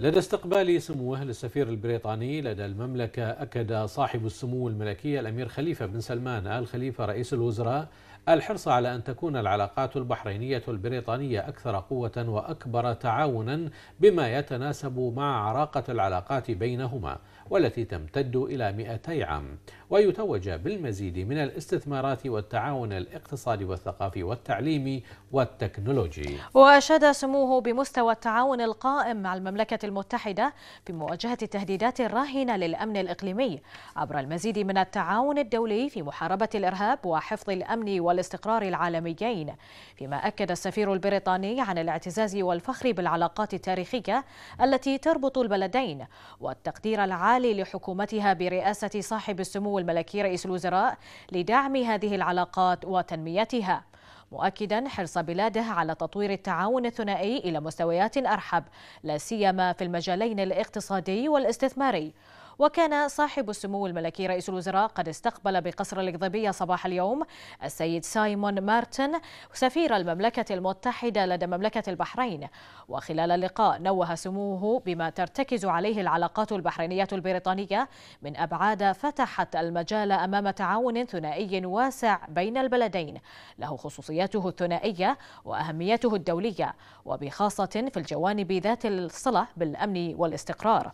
لدى استقبال سموه للسفير البريطاني لدى المملكة أكد صاحب السمو الملكي الأمير خليفة بن سلمان آل خليفة رئيس الوزراء الحرص على أن تكون العلاقات البحرينية البريطانية أكثر قوة وأكبر تعاونا بما يتناسب مع عراقة العلاقات بينهما والتي تمتد إلى 200 عام. ويتوج بالمزيد من الاستثمارات والتعاون الاقتصادي والثقافي والتعليمي والتكنولوجي. وأشاد سموه بمستوى التعاون القائم مع المملكة المتحدة في مواجهة التهديدات الراهنة للأمن الإقليمي عبر المزيد من التعاون الدولي في محاربة الإرهاب وحفظ الأمن والاستقرار العالميين فيما أكد السفير البريطاني عن الاعتزاز والفخر بالعلاقات التاريخية التي تربط البلدين والتقدير العالي لحكومتها برئاسة صاحب السمو الملكي رئيس الوزراء لدعم هذه العلاقات وتنميتها. مؤكدا حرص بلاده على تطوير التعاون الثنائي إلى مستويات ارحب لا سيما في المجالين الاقتصادي والاستثماري. وكان صاحب السمو الملكي رئيس الوزراء قد استقبل بقصر القضيبية صباح اليوم السيد سايمون مارتن سفير المملكة المتحدة لدى مملكة البحرين. وخلال اللقاء نوه سموه بما ترتكز عليه العلاقات البحرينية البريطانية من أبعاد فتحت المجال أمام تعاون ثنائي واسع بين البلدين. له خصوصياته الثنائية وأهميته الدولية وبخاصة في الجوانب ذات الصلة بالأمن والاستقرار.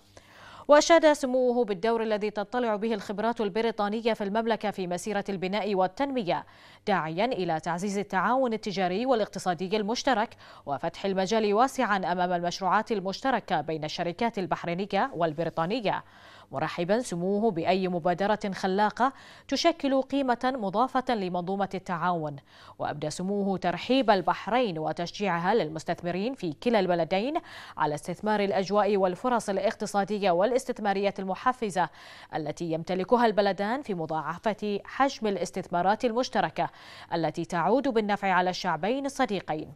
وأشاد سموه بالدور الذي تطلع به الخبرات البريطانية في المملكة في مسيرة البناء والتنمية داعيا إلى تعزيز التعاون التجاري والاقتصادي المشترك وفتح المجال واسعا أمام المشروعات المشتركة بين الشركات البحرينية والبريطانية. مرحبا سموه بأي مبادرة خلاقة تشكل قيمة مضافة لمنظومة التعاون. وأبدى سموه ترحيب البحرين وتشجيعها للمستثمرين في كلا البلدين على استثمار الأجواء والفرص الاقتصادية والاستثمارية المحفزة التي يمتلكها البلدان في مضاعفة حجم الاستثمارات المشتركة التي تعود بالنفع على الشعبين الصديقين.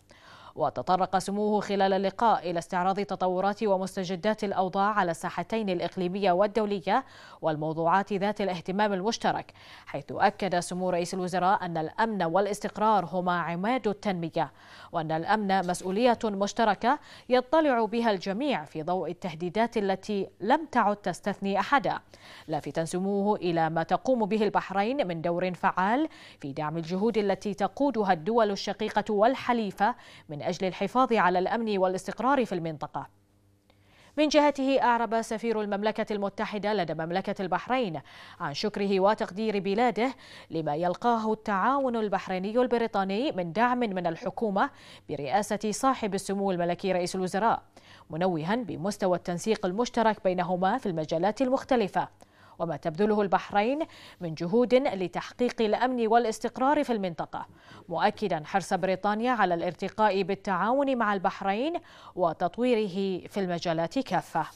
وتطرق سموه خلال اللقاء إلى استعراض تطورات ومستجدات الأوضاع على الساحتين الإقليمية والدولية والموضوعات ذات الاهتمام المشترك حيث أكد سمو رئيس الوزراء أن الأمن والاستقرار هما عماد التنمية وأن الأمن مسؤولية مشتركة يطلع بها الجميع في ضوء التهديدات التي لم تعد تستثني أحدا. لافتا سموه إلى ما تقوم به البحرين من دور فعال في دعم الجهود التي تقودها الدول الشقيقة والحليفة من أجل الحفاظ على الأمن والاستقرار في المنطقة. من جهته أعرب سفير المملكة المتحدة لدى مملكة البحرين عن شكره وتقدير بلاده لما يلقاه التعاون البحريني البريطاني من دعم من الحكومة برئاسة صاحب السمو الملكي رئيس الوزراء منوها بمستوى التنسيق المشترك بينهما في المجالات المختلفة. وما تبذله البحرين من جهود لتحقيق الأمن والاستقرار في المنطقة مؤكدا حرص بريطانيا على الارتقاء بالتعاون مع البحرين وتطويره في المجالات كافة.